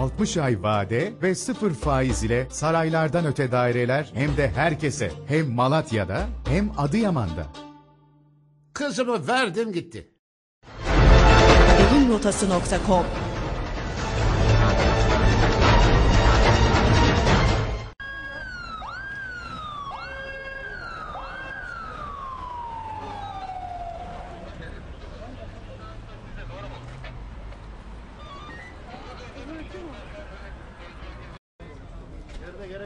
60 ay vade ve sıfır faiz ile saraylardan öte daireler hem de herkese hem Malatya'da hem Adıyaman'da. Kızımı verdim gitti.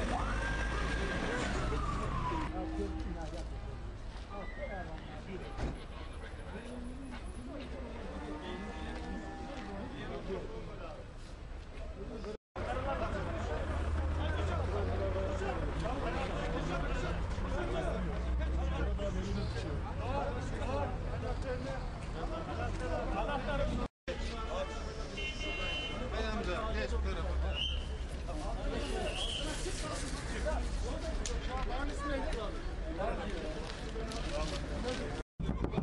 Attention! Evimrotası.com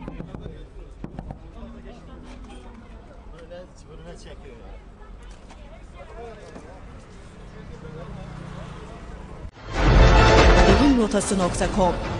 Evimrotası.com